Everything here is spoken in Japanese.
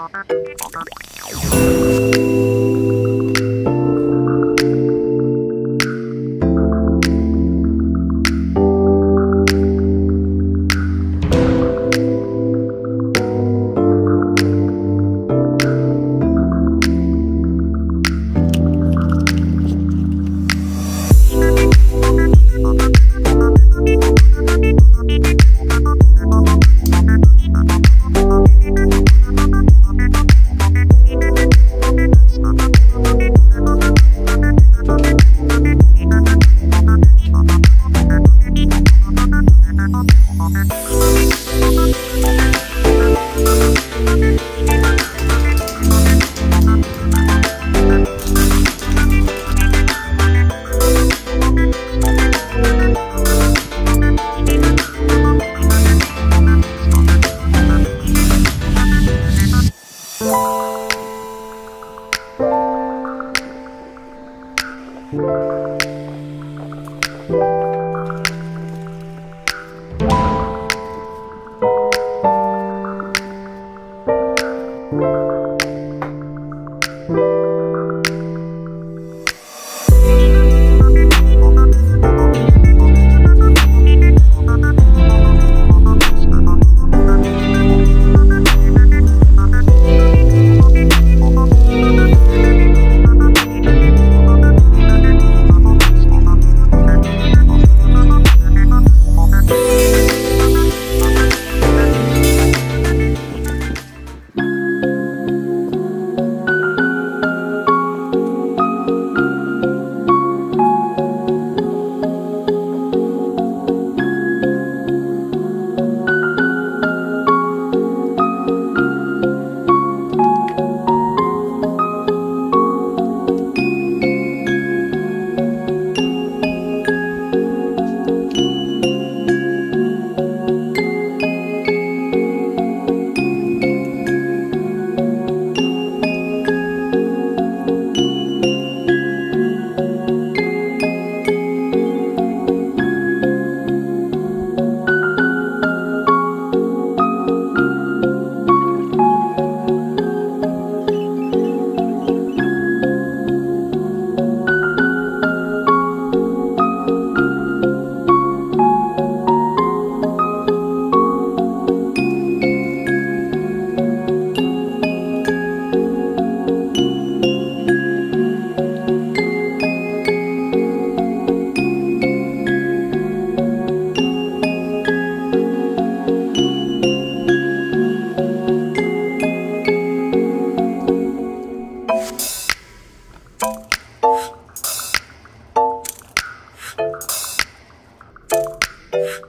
You you